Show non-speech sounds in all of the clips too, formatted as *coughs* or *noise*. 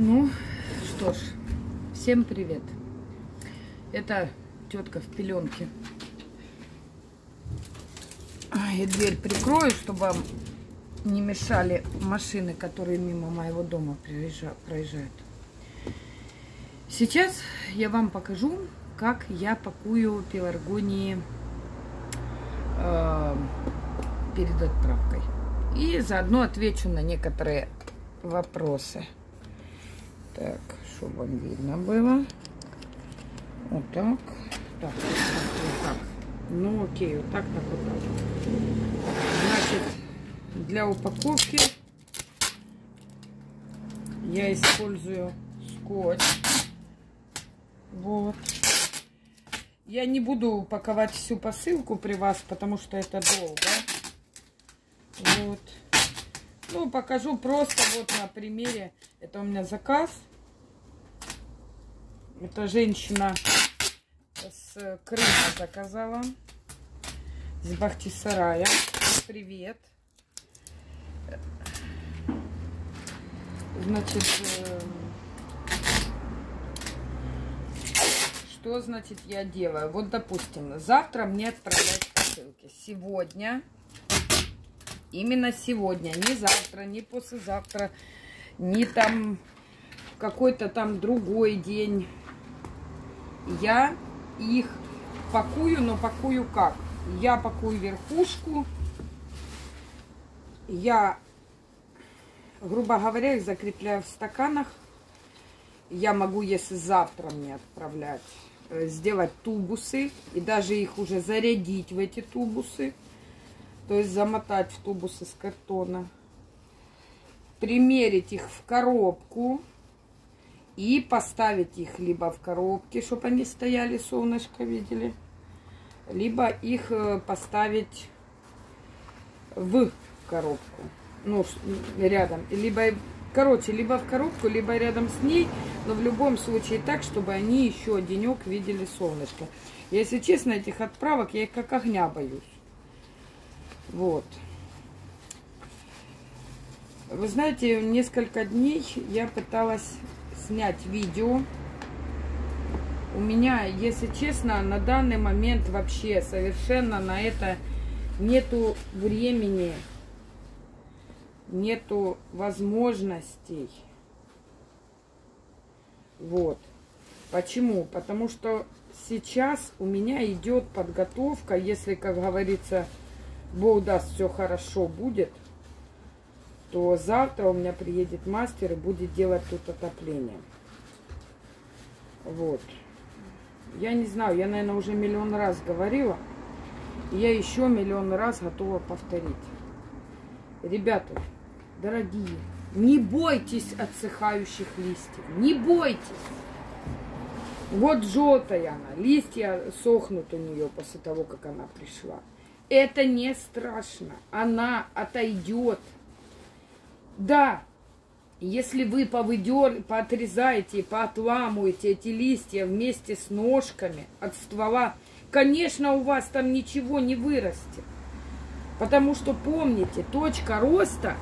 Ну, что ж, всем привет. Это тетка в пеленке. Я дверь прикрою, чтобы вам не мешали машины, которые мимо моего дома проезжают. Сейчас я вам покажу, как я пакую пеларгонии э, перед отправкой. И заодно отвечу на некоторые вопросы. Так, чтобы вам видно было. Вот так. Так, вот так. Ну окей, вот так, так, вот так. Значит, для упаковки я использую скотч. Вот. Я не буду упаковать всю посылку при вас, потому что это долго. Вот. Ну, покажу просто вот на примере. Это у меня заказ. Это женщина с Крыма заказала. С Бахтисарая. Привет. Значит, э, что значит я делаю? Вот, допустим, завтра мне отправлять посылки. Сегодня, именно сегодня, не завтра, не послезавтра, не там какой-то там другой день я их пакую, но пакую как? Я пакую верхушку, я, грубо говоря, их закрепляю в стаканах. Я могу, если завтра мне отправлять, э, сделать тубусы и даже их уже зарядить в эти тубусы. То есть замотать в тубус из картона. Примерить их в коробку и поставить их либо в коробке, чтобы они стояли, солнышко видели, либо их э, поставить в коробку, ну, рядом, либо, короче, либо в коробку, либо рядом с ней, но в любом случае так, чтобы они еще денек видели солнышко. Если честно, этих отправок я их как огня боюсь. Вот. Вы знаете, несколько дней я пыталась снять видео. У меня, если честно, на данный момент вообще совершенно на это нету времени, нету возможностей. Вот. Почему? Потому что сейчас у меня идет подготовка, если, как говорится, Бог даст, все хорошо будет – то завтра у меня приедет мастер и будет делать тут отопление. Вот. Я не знаю, я, наверное, уже миллион раз говорила. Я еще миллион раз готова повторить. Ребята, дорогие, не бойтесь отсыхающих листьев. Не бойтесь. Вот желтая она. Листья сохнут у нее после того, как она пришла. Это не страшно. Она отойдет. Да, если вы повыдер, поотрезаете, поотламываете эти листья вместе с ножками от ствола, конечно, у вас там ничего не вырастет. Потому что помните, точка роста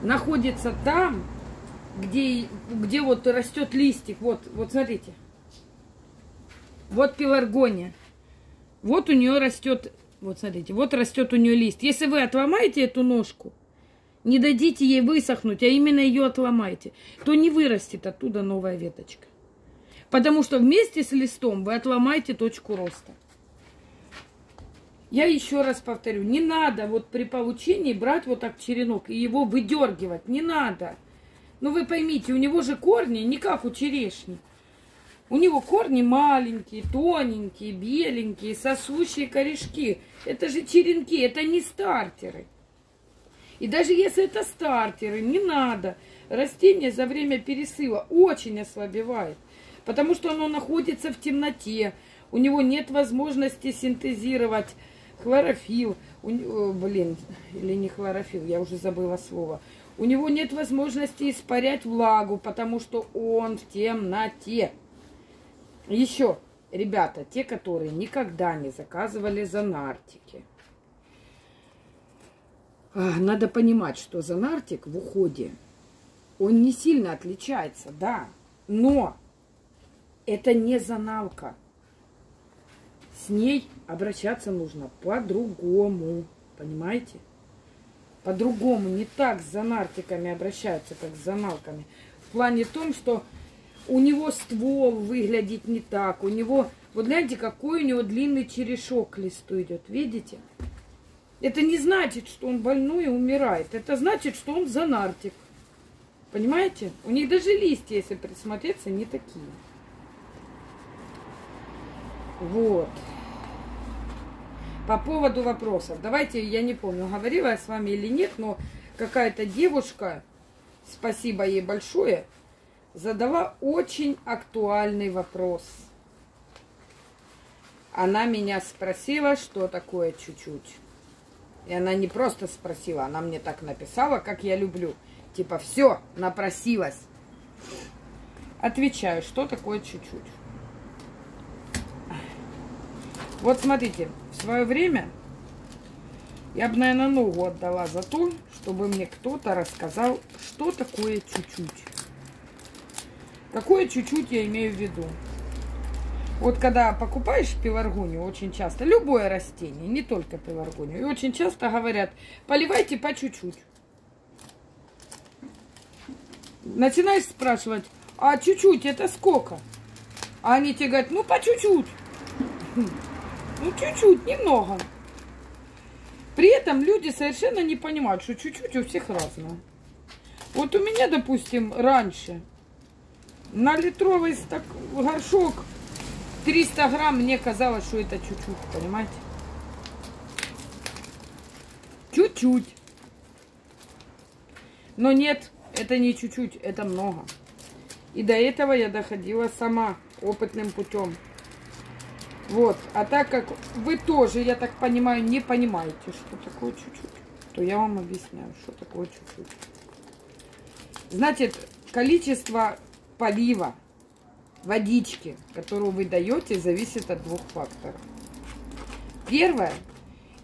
находится там, где, где вот растет листик. Вот, вот смотрите. Вот пеларгония. Вот у нее растет, вот смотрите, вот растет у нее лист. Если вы отломаете эту ножку, не дадите ей высохнуть, а именно ее отломайте, то не вырастет оттуда новая веточка. Потому что вместе с листом вы отломаете точку роста. Я еще раз повторю, не надо вот при получении брать вот так черенок и его выдергивать, не надо. Ну вы поймите, у него же корни не как у черешни. У него корни маленькие, тоненькие, беленькие, сосущие корешки. Это же черенки, это не стартеры. И даже если это стартеры, не надо. Растение за время пересыва очень ослабевает, потому что оно находится в темноте. У него нет возможности синтезировать хлорофилл. У, блин, или не хлорофилл, я уже забыла слово. У него нет возможности испарять влагу, потому что он в темноте. Еще, ребята, те, которые никогда не заказывали занартики, надо понимать, что занартик в уходе Он не сильно отличается, да. Но это не заналка. С ней обращаться нужно по-другому. Понимаете? По-другому. Не так с занартиками обращаются, как с заналками. В плане том, что у него ствол выглядит не так. У него, вот гляньте, какой у него длинный черешок листу идет. Видите? Это не значит, что он больной и умирает. Это значит, что он занартик. Понимаете? У них даже листья, если присмотреться, не такие. Вот. По поводу вопросов. Давайте, я не помню, говорила я с вами или нет, но какая-то девушка, спасибо ей большое, задала очень актуальный вопрос. Она меня спросила, что такое чуть-чуть. И она не просто спросила, она мне так написала, как я люблю. Типа, все, напросилась. Отвечаю, что такое чуть-чуть. Вот смотрите, в свое время я бы, наверное, ногу отдала за то, чтобы мне кто-то рассказал, что такое чуть-чуть. Какое чуть-чуть я имею в виду? Вот когда покупаешь пеларгонию, очень часто, любое растение, не только пеларгонию, и очень часто говорят, поливайте по чуть-чуть. Начинаешь спрашивать, а чуть-чуть это сколько? А они тебе говорят, ну по чуть-чуть. *laughs* Ну, чуть-чуть, немного. При этом люди совершенно не понимают, что чуть-чуть у всех разное. Вот у меня, допустим, раньше на литровый стак... горшок 300 грамм мне казалось, что это чуть-чуть, понимаете? Чуть-чуть. Но нет, это не чуть-чуть, это много. И до этого я доходила сама опытным путем. Вот. А так как вы тоже, я так понимаю, не понимаете, что такое чуть-чуть, то я вам объясняю, что такое чуть-чуть. Значит, количество полива водички, которую вы даете, зависит от двух факторов. Первое,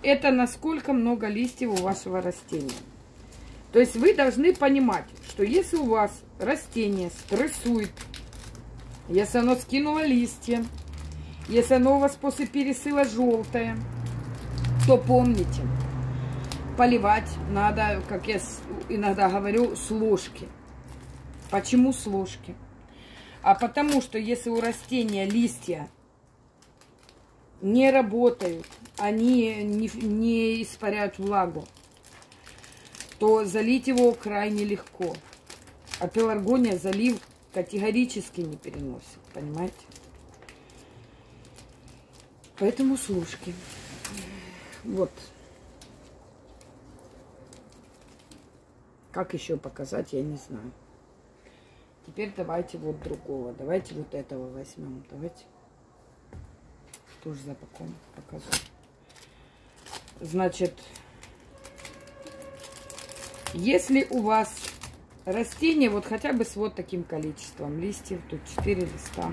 это насколько много листьев у вашего растения. То есть вы должны понимать, что если у вас растение стрессует, если оно скинуло листья, если оно у вас после пересыла желтое, то помните, поливать надо, как я иногда говорю, с ложки. Почему с ложки? А потому что если у растения листья не работают, они не, не испаряют влагу, то залить его крайне легко. А пеларгония залив категорически не переносит, понимаете? Поэтому с. Вот. Как еще показать, я не знаю. Теперь давайте вот другого. Давайте вот этого возьмем. Давайте. Тоже запаком покажу. Значит, если у вас растение вот хотя бы с вот таким количеством листьев, тут 4 листа,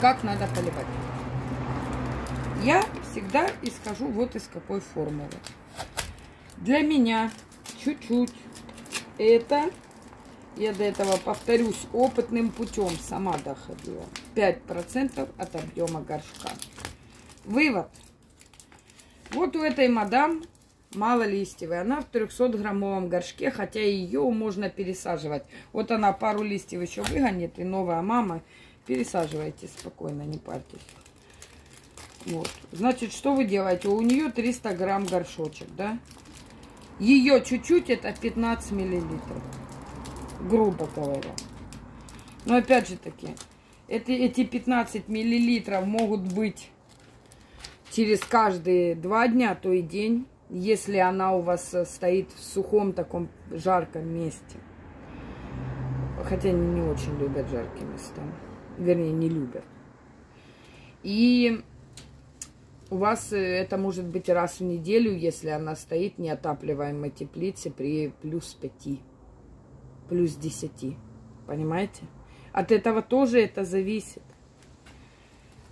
как надо поливать? Я всегда исхожу вот из какой формулы. Для меня чуть-чуть это, я до этого повторюсь, опытным путем сама доходила. 5% от объема горшка. Вывод. Вот у этой мадам мало листьевой. Она в 300-граммовом горшке, хотя ее можно пересаживать. Вот она пару листьев еще выгонит, и новая мама. Пересаживайте спокойно, не парьтесь. Вот. Значит, что вы делаете? У нее 300 грамм горшочек, да? Ее чуть-чуть это 15 миллилитров. Грубо говоря. Но опять же таки, эти, эти 15 миллилитров могут быть через каждые два дня, то и день, если она у вас э, стоит в сухом таком жарком месте. Хотя они не очень любят жаркие места. Вернее, не любят. И у вас э, это может быть раз в неделю, если она стоит в неотапливаемой теплице при плюс 5, плюс 10. Понимаете? От этого тоже это зависит.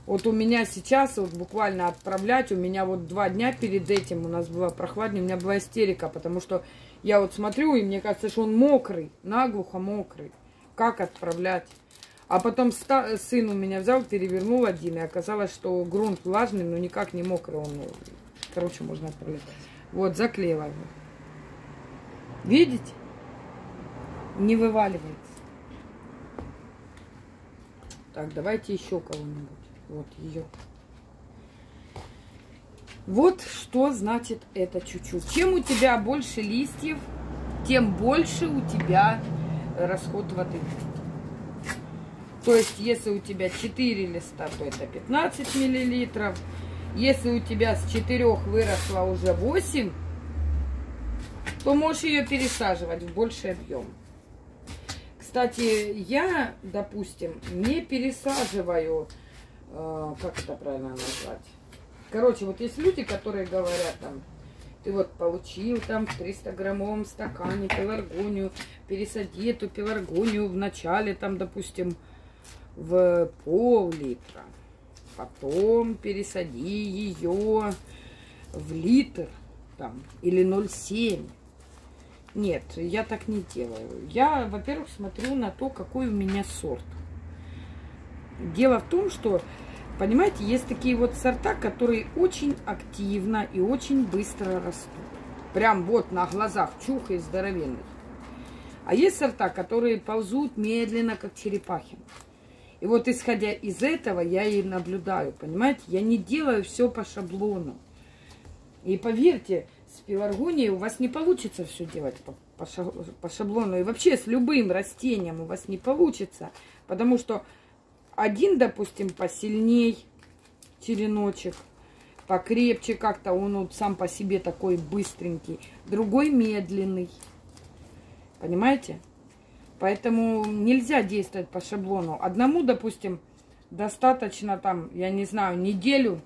Вот у меня сейчас, вот буквально отправлять, у меня вот два дня перед этим у нас была прохладнее, у меня была истерика, потому что Я вот смотрю, и мне кажется, что он мокрый, наглухо мокрый. Как отправлять? А потом сын у меня взял, перевернул один, и оказалось, что грунт влажный, но никак не мокрый. Он, короче, можно отправлять. Вот, заклеила его. Видите? Не вываливается. Так, давайте еще кого-нибудь. Вот ее. Вот что значит это чуть-чуть. Чем у тебя больше листьев, тем больше у тебя расход воды. То есть, если у тебя 4 листа, то это 15 миллилитров. Если у тебя с 4 выросло уже 8, то можешь ее пересаживать в больший объем. Кстати, я, допустим, не пересаживаю, э, как это правильно назвать, Короче, вот есть люди, которые говорят там, ты вот получил там в 300 граммовом стакане пеларгонию, пересади эту пеларгонию в начале там, допустим, в пол-литра. Потом пересади ее в литр там или 0,7. Нет, я так не делаю. Я, во-первых, смотрю на то, какой у меня сорт. Дело в том, что Понимаете, есть такие вот сорта, которые очень активно и очень быстро растут. Прям вот на глазах чух и здоровенный. А есть сорта, которые ползут медленно, как черепахи. И вот исходя из этого я и наблюдаю, понимаете? Я не делаю все по шаблону. И поверьте, с пеларгонией у вас не получится все делать по, по, по шаблону. И вообще с любым растением у вас не получится. Потому что один, допустим, посильней череночек, покрепче как-то, он вот сам по себе такой быстренький. Другой медленный. Понимаете? Поэтому нельзя действовать по шаблону. Одному, допустим, достаточно там, я не знаю, неделю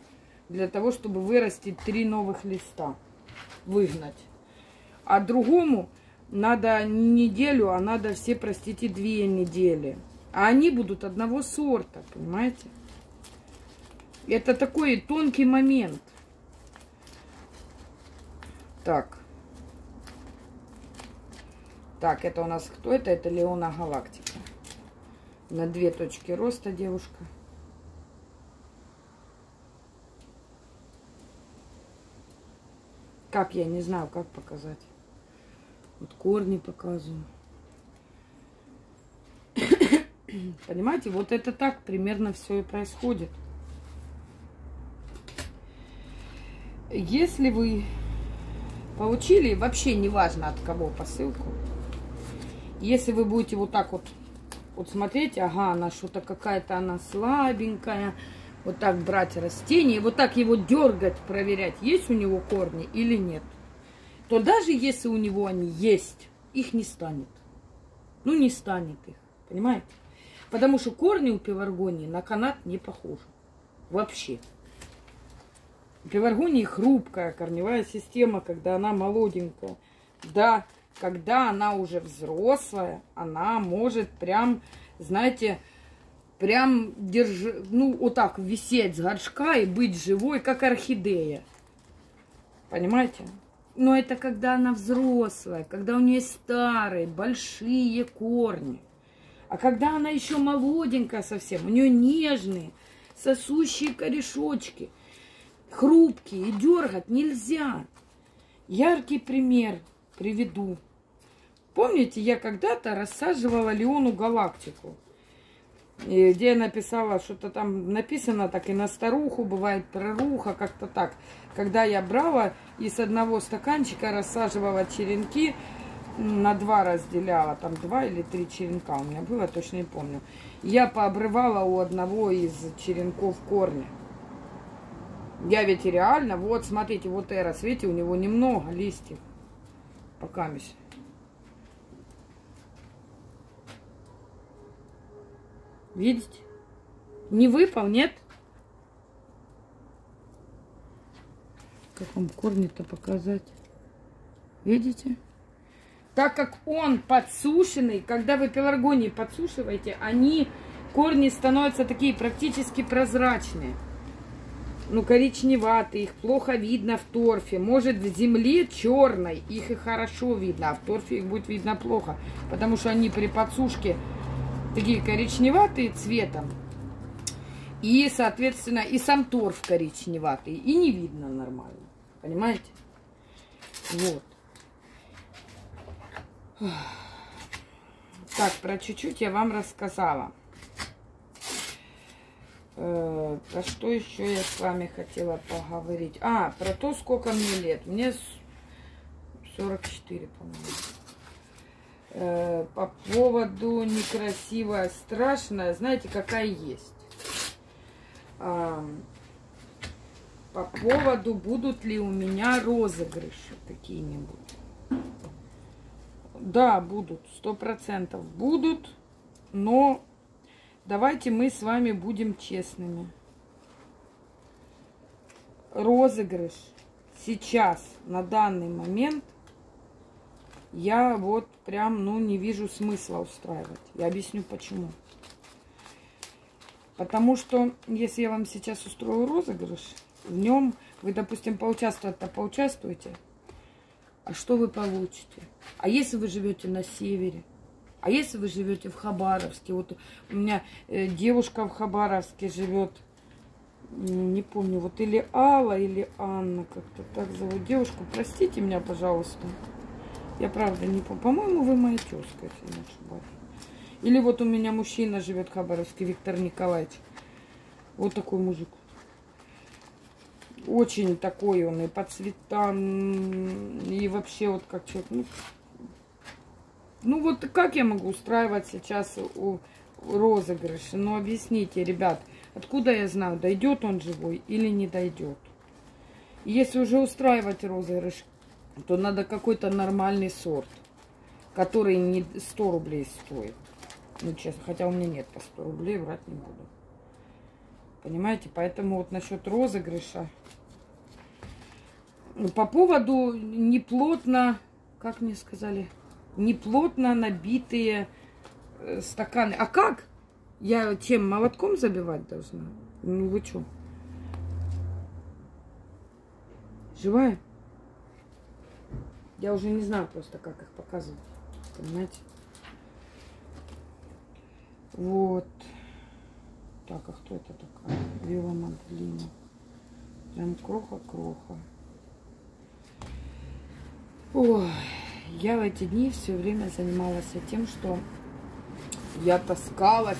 для того, чтобы вырастить три новых листа, выгнать. А другому надо не неделю, а надо все, простите, две недели. А они будут одного сорта, понимаете? Это такой тонкий момент. Так. Так, это у нас кто это? Это Леона Галактика. На две точки роста девушка. Как, я не знаю, как показать. Вот корни показываю. *coughs* Понимаете, вот это так примерно все и происходит. Если вы получили, вообще неважно от кого посылку, если вы будете вот так вот, вот смотреть, ага, она что-то какая-то, она слабенькая, вот так брать растение, вот так его дергать, проверять, есть у него корни или нет, то даже если у него они есть, их не станет. Ну, не станет их, понимаете? Потому что корни у пеларгонии на канат не похожи. Вообще. У пеларгонии хрупкая корневая система, когда она молоденькая. Да, когда она уже взрослая, она может прям, знаете, прям держи, ну, вот так висеть с горшка и быть живой, как орхидея. Понимаете? Но это когда она взрослая, когда у нее старые, большие корни. А когда она еще молоденькая совсем, у нее нежные, сосущие корешочки, хрупкие, и дергать нельзя. Яркий пример приведу. Помните, я когда-то рассаживала Леону галактику, где я написала, что-то там написано так и на старуху, бывает проруха, как-то так. Когда я брала и с одного стаканчика рассаживала черенки, на два разделяла, там два или три черенка у меня было, точно не помню. Я пообрывала у одного из черенков корни. Я ведь реально, вот смотрите, вот Эрос, видите, у него немного листьев. Пока Видите? Не выпал, нет? Как вам корни-то показать? Видите? так как он подсушенный, когда вы пеларгонии подсушиваете, они, корни становятся такие практически прозрачные. ну, коричневатые, их плохо видно в торфе. Может, в земле черной их и хорошо видно, а в торфе их будет видно плохо. Потому что они при подсушке такие коричневатые цветом. И, соответственно, и сам торф коричневатый. И не видно нормально. Понимаете? Вот. Так, про чуть-чуть я вам рассказала. Э, про что еще я с вами хотела поговорить? А, про то, сколько мне лет. Мне 44, по-моему. Э, по поводу некрасивая, страшная, знаете, какая есть. По поводу, будут ли у меня розыгрыши какие-нибудь. Да, будут, сто процентов будут, но Давайте мы с вами будем честными. Розыгрыш сейчас, на данный момент, я вот прям, ну, не вижу смысла устраивать. Я объясню почему. Потому что, если я вам сейчас устрою розыгрыш, в нем вы, допустим, поучаствовать-то поучаствуете, а что вы получите? А если вы живете на севере? А если вы живете в Хабаровске, вот у меня э, девушка в Хабаровске живет, не помню, вот или Алла, или Анна, как-то так зовут девушку. Простите меня, пожалуйста. Я правда не помню. По-моему, вы моя тезка, если не ошибаюсь. Или вот у меня мужчина живет в Хабаровске, Виктор Николаевич. Вот такой мужик. Очень такой он и по цветам, и вообще вот как человек. Ну, ну вот как я могу устраивать сейчас у розыгрыши? Ну объясните, ребят, откуда я знаю, дойдет он живой или не дойдет? Если уже устраивать розыгрыш, то надо какой-то нормальный сорт, который не 100 рублей стоит. Ну, честно, хотя у меня нет по 100 рублей, врать не буду. Понимаете? Поэтому вот насчет розыгрыша. По поводу неплотно, как мне сказали, неплотно набитые э, стаканы. А как? Я чем, молотком забивать должна? Ну вы что? Живая? Я уже не знаю просто, как их показывать. Понимаете? Вот. Так, а кто это такая? Вилла Мадлина. Прям кроха-кроха. Ой я в эти дни все время занималась тем, что я таскалась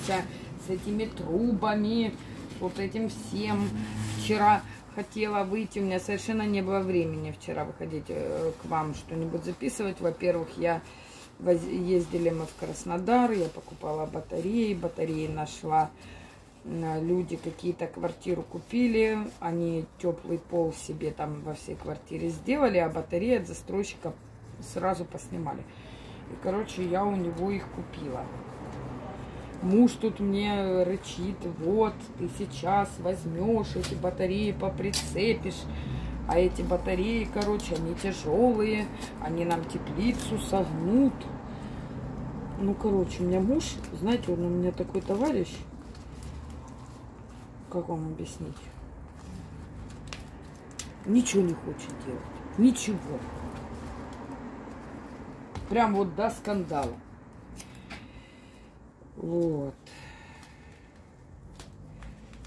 с этими трубами, вот этим всем. Вчера хотела выйти, у меня совершенно не было времени вчера выходить э, к вам что-нибудь записывать. Во-первых, я ездили мы в Краснодар, я покупала батареи, батареи нашла люди какие-то квартиру купили, они теплый пол себе там во всей квартире сделали, а батареи от застройщика сразу поснимали. И, короче, я у него их купила. Муж тут мне рычит, вот, ты сейчас возьмешь эти батареи, поприцепишь. А эти батареи, короче, они тяжелые, они нам теплицу согнут. Ну, короче, у меня муж, знаете, он у меня такой товарищ. Как вам объяснить? Ничего не хочет делать. Ничего. Прям вот до скандала. Вот.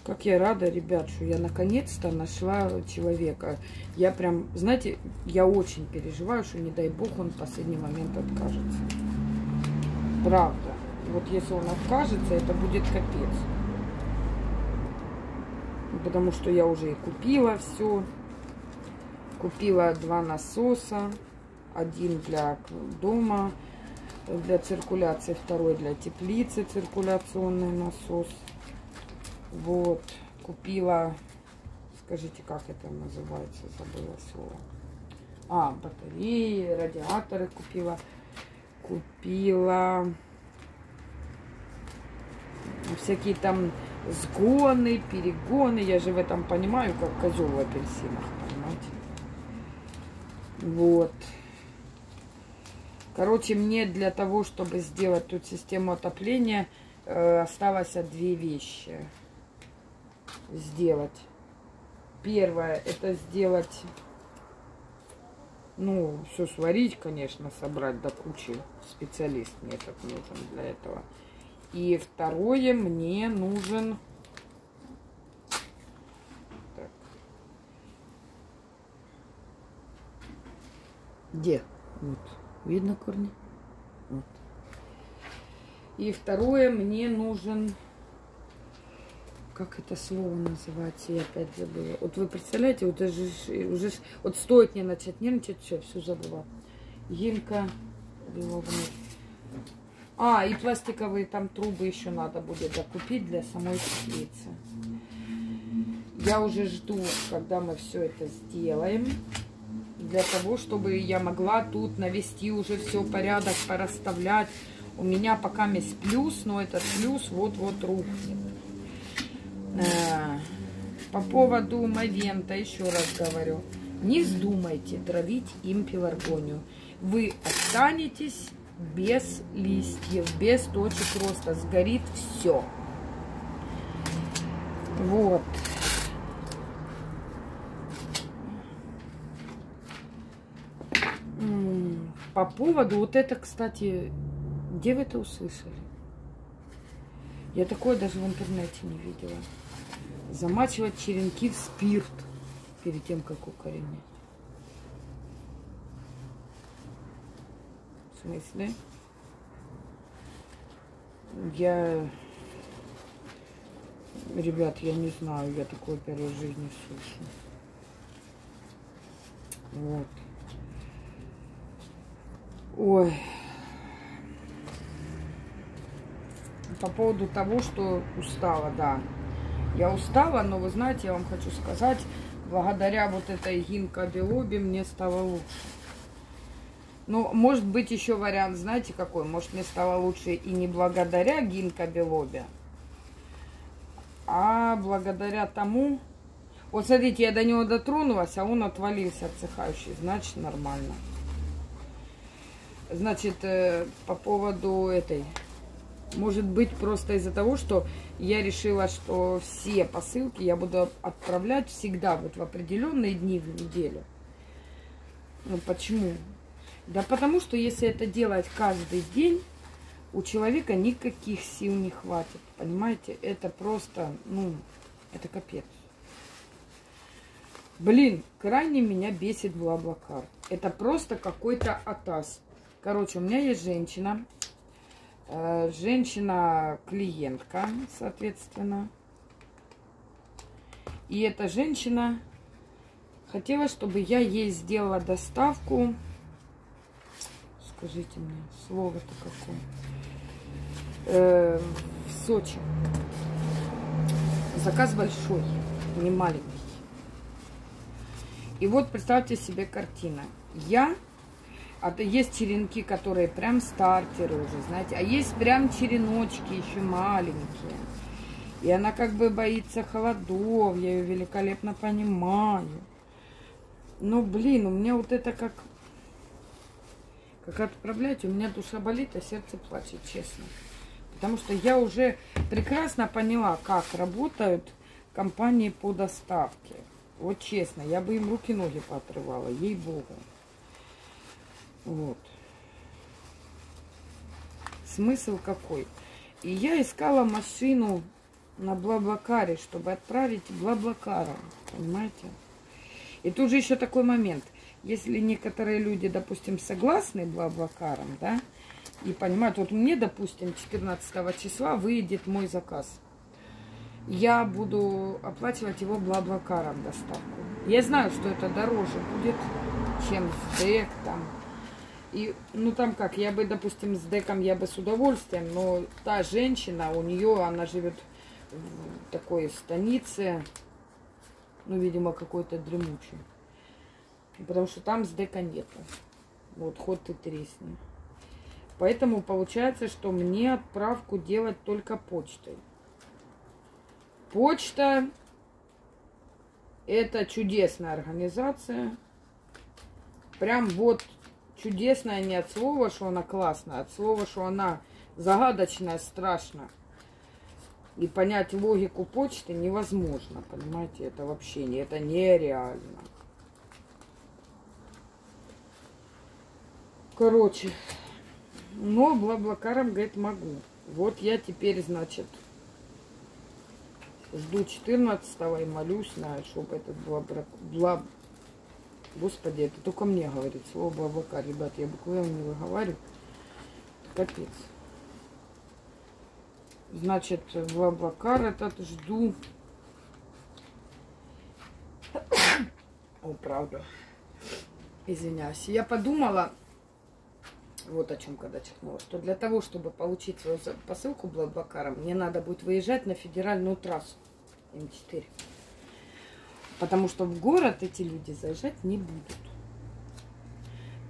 Как я рада, ребят, что я наконец-то нашла человека. Я прям, знаете, я очень переживаю, что не дай бог он в последний момент откажется. Правда. Вот если он откажется, это будет капец. Потому что я уже и купила все. Купила два насоса один для дома, для циркуляции, второй для теплицы, циркуляционный насос. Вот, купила, скажите, как это называется, забыла слово. А, батареи, радиаторы купила. Купила всякие там сгоны, перегоны. Я же в этом понимаю, как козел в апельсинах, понимаете? Вот. Короче, мне для того, чтобы сделать тут систему отопления, э, осталось две вещи сделать. первое это сделать, ну, все сварить, конечно, собрать до кучи. Специалист мне этот нужен для этого. И второе, мне нужен... Так. Где? Вот. Видно корни? Вот. И второе, мне нужен как это слово называется, я опять забыла. Вот вы представляете, вот это же уже вот стоит не начать нервничать, все, все забыла. Гинка беловная. А, и пластиковые там трубы еще надо будет докупить для самой теплицы. Я уже жду, когда мы все это сделаем. Для того, чтобы я могла тут навести уже все порядок, порасставлять. У меня пока есть плюс, но этот плюс вот-вот рухнет. Э, по поводу Мавента, еще раз говорю, не вздумайте травить им пеларгонию. Вы останетесь без листьев, без точек роста. Сгорит все. Вот. По поводу вот это, кстати, где вы это услышали? Я такое даже в интернете не видела. Замачивать черенки в спирт перед тем, как укоренять. В смысле? Я... Ребят, я не знаю, я такое первой жизни слышу. Вот. Ой. По поводу того, что устала, да. Я устала, но вы знаете, я вам хочу сказать, благодаря вот этой гинка белоби мне стало лучше. Ну, может быть, еще вариант, знаете, какой? Может, мне стало лучше и не благодаря гинка белобе, а благодаря тому... Вот смотрите, я до него дотронулась, а он отвалился отсыхающий. Значит, нормально. Значит, э, по поводу этой может быть просто из-за того, что я решила, что все посылки я буду отправлять всегда вот в определенные дни в неделю. Ну почему? Да потому что если это делать каждый день, у человека никаких сил не хватит. Понимаете? Это просто, ну, это капец. Блин, крайне меня бесит Блаблакар. Это просто какой-то атас. Короче, у меня есть женщина, Э, женщина-клиентка, соответственно. И эта женщина хотела, чтобы я ей сделала доставку. Скажите мне, слово-то какое. Э, в Сочи. Заказ большой, не маленький. И вот представьте себе картина. Я а то есть черенки, которые прям стартеры уже, знаете. А есть прям череночки еще маленькие. И она как бы боится холодов. Я ее великолепно понимаю. Но, блин, у меня вот это как... Как отправлять, у меня душа болит, а сердце плачет, честно. Потому что я уже прекрасно поняла, как работают компании по доставке. Вот честно, я бы им руки-ноги поотрывала, ей-богу. Вот. Смысл какой? И я искала машину на Блаблакаре, чтобы отправить Блаблакаром. Понимаете? И тут же еще такой момент. Если некоторые люди, допустим, согласны Блаблакаром, да, и понимают, вот мне, допустим, 14 числа выйдет мой заказ. Я буду оплачивать его Блаблакаром доставку. Я знаю, что это дороже будет, чем стек там, и, ну там как, я бы, допустим, с деком я бы с удовольствием, но та женщина, у нее, она живет в такой станице, ну, видимо, какой-то дремучий. Потому что там с дека нету. Вот, ход ты тресни. Поэтому получается, что мне отправку делать только почтой. Почта это чудесная организация. Прям вот чудесная не от слова, что она классная, а от слова, что она загадочная, страшная. И понять логику почты невозможно, понимаете, это вообще не, это нереально. Короче, но Блаблакаром, говорит, могу. Вот я теперь, значит, жду 14 и молюсь на, чтобы этот Блаблак... Господи, это только мне говорит слово Блаблакар. Ребят, я буквально не выговариваю. Капец. Значит, Блаблакар этот жду. О, правда. Извиняюсь. Я подумала, вот о чем когда чихнула, что для того, чтобы получить свою посылку Блаблакаром, мне надо будет выезжать на федеральную трассу М4. Потому что в город эти люди заезжать не будут.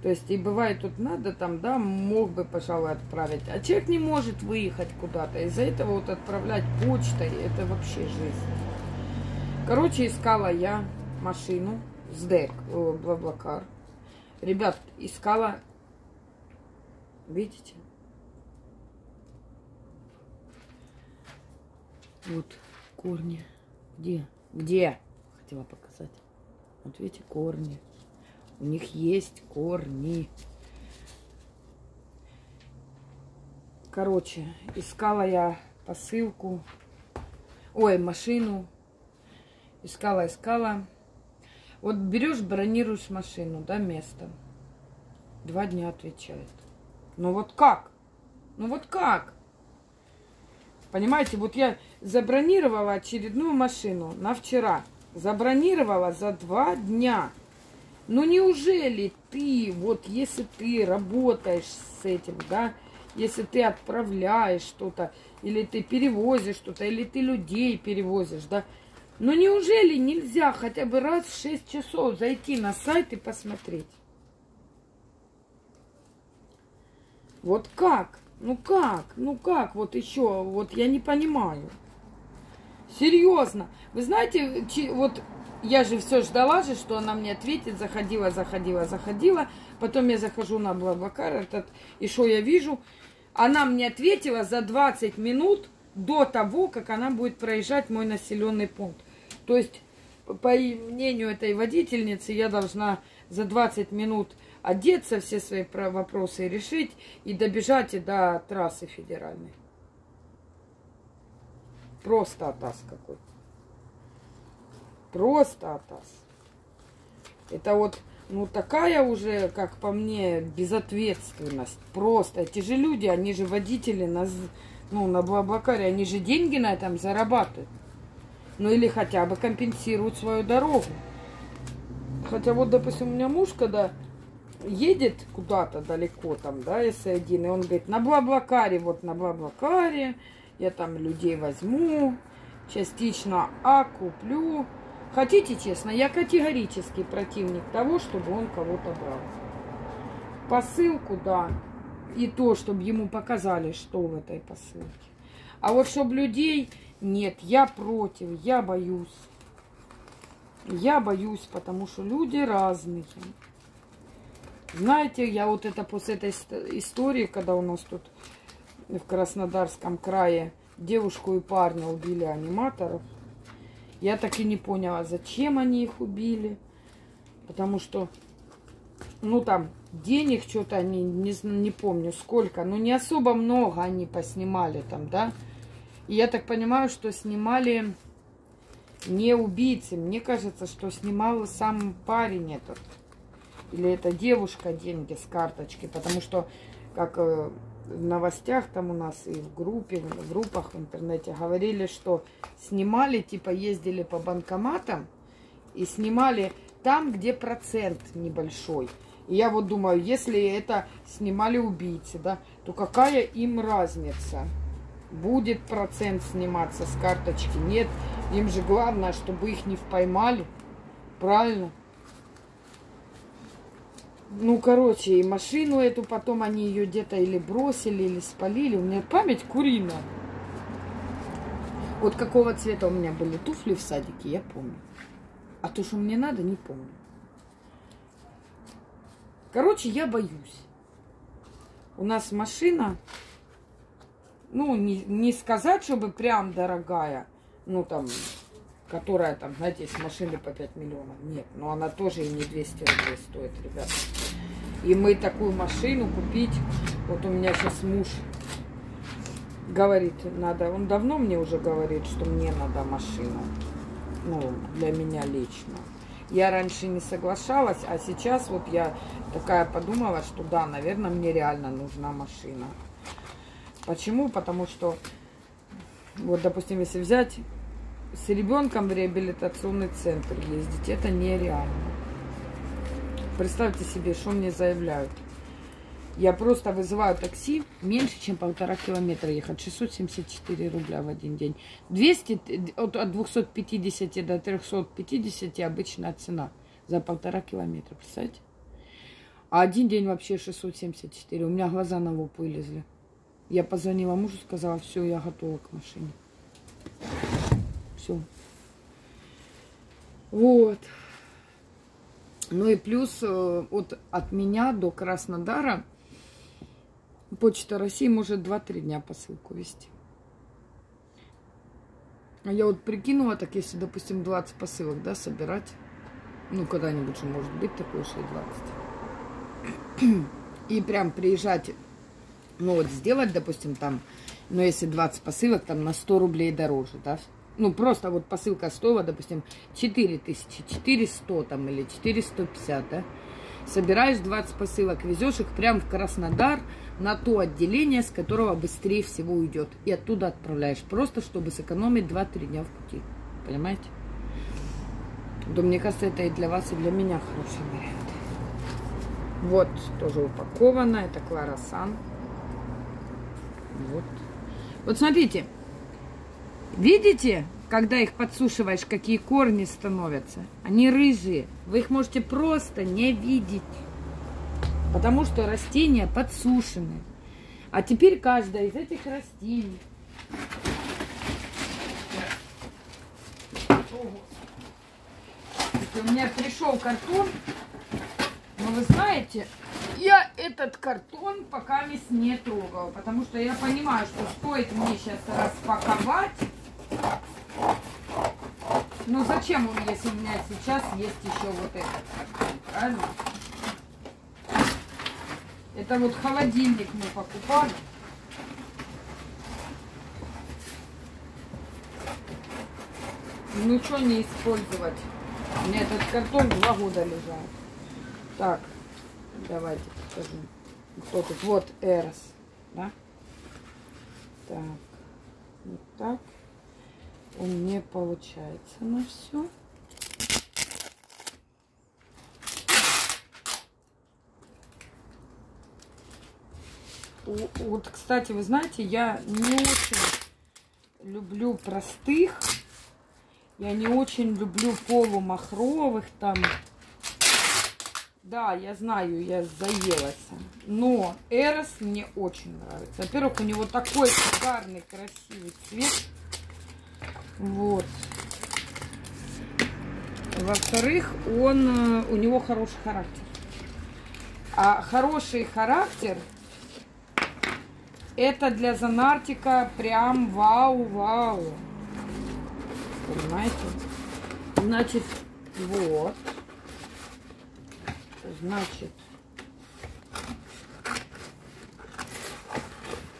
То есть и бывает тут надо там, да, мог бы, пожалуй, отправить. А человек не может выехать куда-то. Из-за этого вот отправлять почтой, это вообще жизнь. Короче, искала я машину с ДЭК, Блаблакар. Ребят, искала Видите? Вот корни. Где? Где? Хотела показать. Вот видите, корни. У них есть корни. Короче, искала я посылку. Ой, машину. Искала, искала. Вот берешь, бронируешь машину, да, место. Два дня отвечает. Ну вот как? Ну вот как? Понимаете, вот я забронировала очередную машину на вчера. Забронировала за два дня. Ну неужели ты, вот если ты работаешь с этим, да, если ты отправляешь что-то, или ты перевозишь что-то, или ты людей перевозишь, да, ну неужели нельзя хотя бы раз в 6 часов зайти на сайт и посмотреть? Вот как? Ну как? Ну как? Вот еще, вот я не понимаю. Серьезно. Вы знаете, вот я же все ждала же, что она мне ответит. Заходила, заходила, заходила. Потом я захожу на Блаблакар этот, и что я вижу? Она мне ответила за 20 минут до того, как она будет проезжать мой населенный пункт. То есть, по мнению этой водительницы, я должна за 20 минут одеться, все свои вопросы решить и добежать и до трассы федеральной. Просто атас какой. Просто атас. Это вот, ну, такая уже, как по мне, безответственность. Просто. Эти же люди, они же водители на, ну, на Блаблакаре, они же деньги на этом зарабатывают. Ну, или хотя бы компенсируют свою дорогу. Хотя вот, допустим, у меня муж, когда едет куда-то далеко, там, да, если один, и он говорит, на Блаблакаре, вот на Блаблакаре, я там людей возьму, частично А куплю. Хотите честно, я категорически противник того, чтобы он кого-то брал. Посылку, да, и то, чтобы ему показали, что в этой посылке. А вот чтобы людей, нет, я против, я боюсь. Я боюсь, потому что люди разные. Знаете, я вот это после этой истории, когда у нас тут в Краснодарском крае девушку и парня убили аниматоров, я так и не поняла, зачем они их убили. Потому что, ну там, денег что-то они, не, не помню сколько, но не особо много они поснимали там, да. И я так понимаю, что снимали не убийцы. Мне кажется, что снимал сам парень этот или эта девушка деньги с карточки, потому что, как э, в новостях там у нас и в группе, в группах в интернете говорили, что снимали, типа ездили по банкоматам и снимали там, где процент небольшой. И я вот думаю, если это снимали убийцы, да, то какая им разница? Будет процент сниматься с карточки? Нет. Им же главное, чтобы их не поймали. Правильно? Ну, короче, и машину эту потом они ее где-то или бросили, или спалили. У меня память куриная. Вот какого цвета у меня были туфли в садике, я помню. А то, что мне надо, не помню. Короче, я боюсь. У нас машина ну, не, не сказать, чтобы прям дорогая, ну, там, которая, там, знаете, есть машины по 5 миллионов. Нет, но она тоже и не 200 рублей стоит, ребят. И мы такую машину купить, вот у меня сейчас муж говорит, надо, он давно мне уже говорит, что мне надо машину, ну, для меня лично. Я раньше не соглашалась, а сейчас вот я такая подумала, что да, наверное, мне реально нужна машина. Почему? Потому что, вот, допустим, если взять с ребенком в реабилитационный центр ездить, это нереально. Представьте себе, что мне заявляют. Я просто вызываю такси меньше, чем полтора километра ехать. 674 рубля в один день. 200, от, от 250 до 350 обычная цена за полтора километра. Представляете? А один день вообще 674. У меня глаза на лоб вылезли. Я позвонила мужу, сказала, все, я готова к машине. Все. Вот. Ну и плюс э, от, от меня до Краснодара Почта России может 2-3 дня посылку вести. А я вот прикинула, так если, допустим, 20 посылок, да, собирать, ну, когда-нибудь же может быть такое, что и 20. И прям приезжать ну вот сделать, допустим, там, ну если 20 посылок, там на 100 рублей дороже, да, ну просто вот посылка стоила, допустим, 4000, 400 там или 450, да, собираешь 20 посылок, везешь их прям в Краснодар на то отделение, с которого быстрее всего уйдет, и оттуда отправляешь, просто чтобы сэкономить 2-3 дня в пути, понимаете? Да, мне кажется, это и для вас, и для меня хороший вариант. Вот, тоже упаковано, это Клара Сан. Вот. Вот смотрите. Видите, когда их подсушиваешь, какие корни становятся? Они рыжие. Вы их можете просто не видеть. Потому что растения подсушены. А теперь каждое из этих растений у меня пришел картон, но вы знаете, я этот картон пока не трогала, потому что я понимаю, что стоит мне сейчас распаковать. Но зачем он, если у меня сейчас есть еще вот этот правильно? Это вот холодильник мы покупали. Ну что не использовать? У меня этот картон два года лежал. Так, Давайте покажу. Кто тут? Вот Эрос. Да? Так. Вот так. Он не получается на все. Вот, кстати, вы знаете, я не очень люблю простых. Я не очень люблю полумахровых там да, я знаю, я заелась. Но Эрос мне очень нравится. Во-первых, у него такой шикарный, красивый цвет. Вот. Во-вторых, он, у него хороший характер. А хороший характер это для Занартика прям вау-вау. Понимаете? Значит, вот. Значит,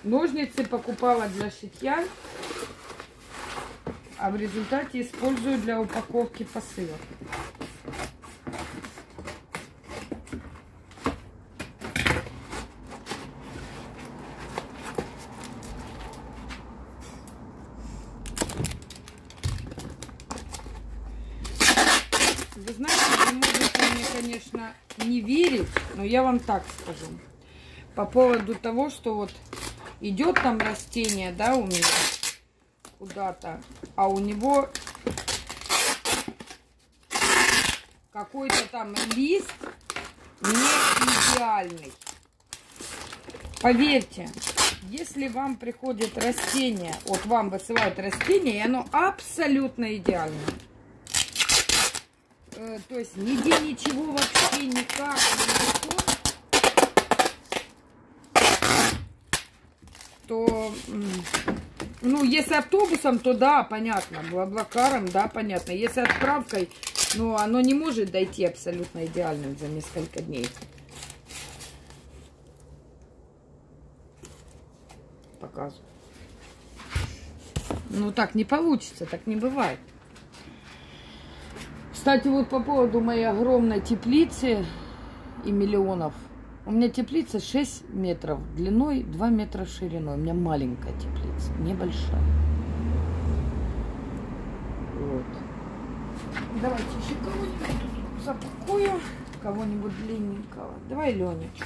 ножницы покупала для шитья, а в результате использую для упаковки посылок. Вы знаете, вы можете мне, конечно, не верить, но я вам так скажу. По поводу того, что вот идет там растение, да, у меня куда-то, а у него какой-то там лист не идеальный. Поверьте, если вам приходит растение, вот вам высылают растение, и оно абсолютно идеальное, э, то есть нигде ничего вообще никак не что, ну, если автобусом, то да, понятно, блаблакаром, да, понятно. Если отправкой, ну, оно не может дойти абсолютно идеальным за несколько дней. Показываю. Ну, так не получится, так не бывает. Кстати, вот по поводу моей огромной теплицы и миллионов. У меня теплица 6 метров длиной, 2 метра шириной. У меня маленькая теплица, небольшая. Вот. Давайте еще кого-нибудь запакую. Кого-нибудь длинненького. Давай Ленечку.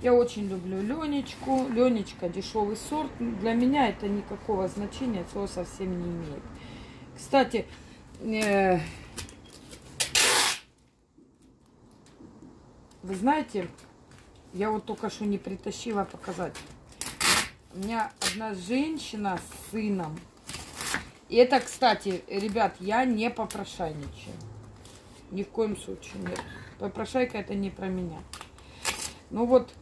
Я очень люблю Ленечку. Ленечка дешевый сорт. Для меня это никакого значения, этого совсем не имеет. Кстати, э Вы знаете, я вот только что не притащила показать. У меня одна женщина с сыном. И это, кстати, ребят, я не попрошайничаю. Ни в коем случае нет. Попрошайка это не про меня. Ну вот,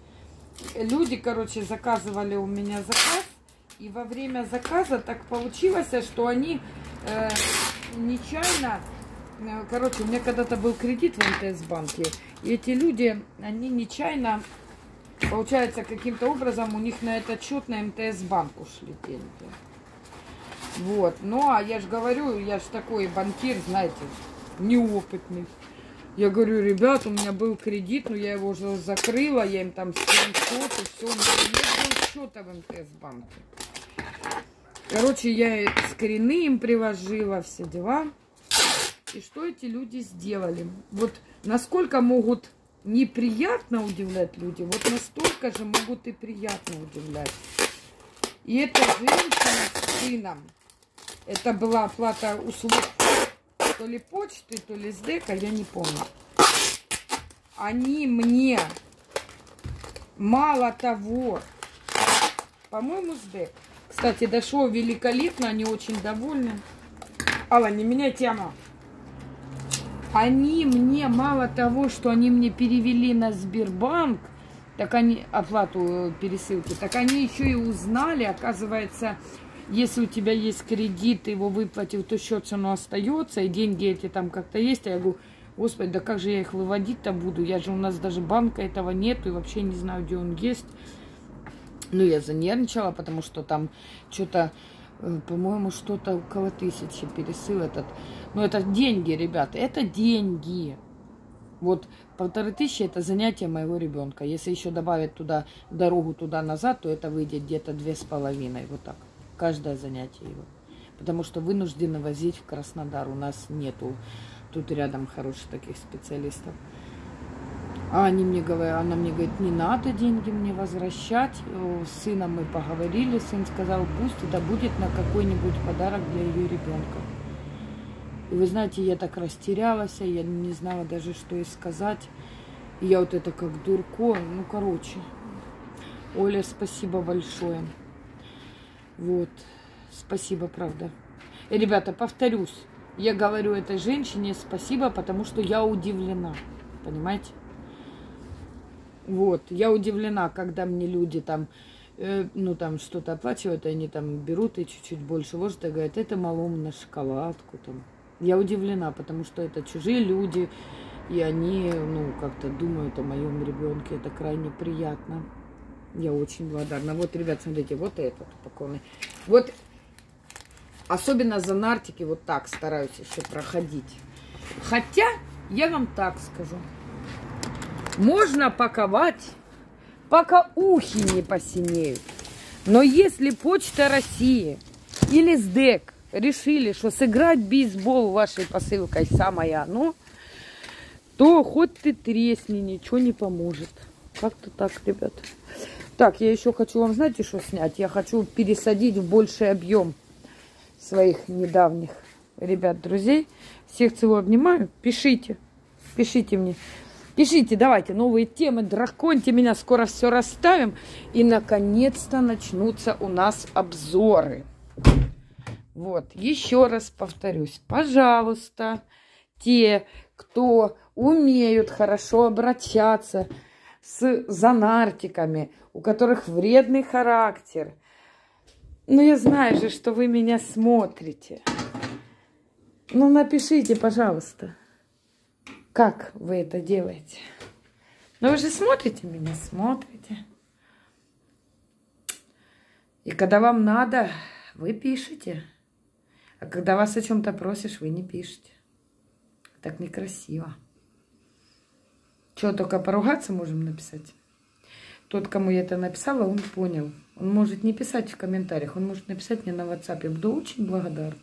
люди, короче, заказывали у меня заказ. И во время заказа так получилось, что они э, нечаянно Э, короче, у меня когда-то был кредит в МТС-банке. И эти люди, они нечаянно, получается, каким-то образом у них на этот счет на МТС-банк ушли деньги. Вот. Ну, а я же говорю, я же такой банкир, знаете, неопытный. Я говорю, ребят, у меня был кредит, но я его уже закрыла, я им там скриншот и все. У меня нет счета в МТС-банке. Короче, я скрины им привожила, все дела. И что эти люди сделали? Вот насколько могут неприятно удивлять люди, вот настолько же могут и приятно удивлять. И эта женщина с сыном, это была оплата услуг то ли почты, то ли СДЭКа, я не помню. Они мне мало того, по-моему, СДЭК. Кстати, дошло великолепно, они очень довольны. Алла, не меняй тему. Они мне, мало того, что они мне перевели на Сбербанк, так они, оплату пересылки, так они еще и узнали, оказывается, если у тебя есть кредит, ты его выплатил, то счет все равно остается, и деньги эти там как-то есть. А я говорю, господи, да как же я их выводить-то буду? Я же у нас даже банка этого нету, и вообще не знаю, где он есть. Ну, я занервничала, потому что там что-то Э, по-моему, что-то около тысячи пересыл этот. Но это деньги, ребята, это деньги. Вот полторы тысячи это занятие моего ребенка. Если еще добавить туда дорогу туда-назад, то это выйдет где-то две с половиной. Вот так. Каждое занятие его. Потому что вынуждены возить в Краснодар. У нас нету тут рядом хороших таких специалистов. А они мне говорят, она мне говорит, не надо деньги мне возвращать. С сыном мы поговорили, сын сказал, пусть это будет на какой-нибудь подарок для ее ребенка. И вы знаете, я так растерялась, я не знала даже, что и сказать. И я вот это как дурко, ну, короче. Оля, спасибо большое. Вот, спасибо, правда. И, ребята, повторюсь, я говорю этой женщине спасибо, потому что я удивлена, понимаете? Вот, я удивлена, когда мне люди там, э, ну, там что-то оплачивают, они там берут и чуть-чуть больше ложат и говорят, это малому на шоколадку там. Я удивлена, потому что это чужие люди, и они, ну, как-то думают о моем ребенке, это крайне приятно. Я очень благодарна. Вот, ребят, смотрите, вот этот упакованный. Вот, особенно за нартики, вот так стараюсь еще проходить. Хотя, я вам так скажу, можно паковать, пока ухи не посинеют. Но если Почта России или СДЭК решили, что сыграть бейсбол вашей посылкой самое оно, то хоть ты тресни, ничего не поможет. Как-то так, ребят. Так, я еще хочу вам, знаете, что снять? Я хочу пересадить в больший объем своих недавних ребят, друзей. Всех целую, обнимаю. Пишите, пишите мне. Пишите, давайте новые темы, драконьте меня, скоро все расставим. И, наконец-то, начнутся у нас обзоры. Вот, еще раз повторюсь, пожалуйста, те, кто умеют хорошо обращаться с занартиками, у которых вредный характер. Ну, я знаю же, что вы меня смотрите. Ну, напишите, пожалуйста, как вы это делаете. Но вы же смотрите меня, смотрите. И когда вам надо, вы пишете. А когда вас о чем-то просишь, вы не пишете. Так некрасиво. Что, только поругаться можем написать? Тот, кому я это написала, он понял. Он может не писать в комментариях, он может написать мне на WhatsApp. Я буду очень благодарна.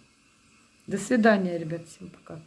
До свидания, ребят. Всем пока.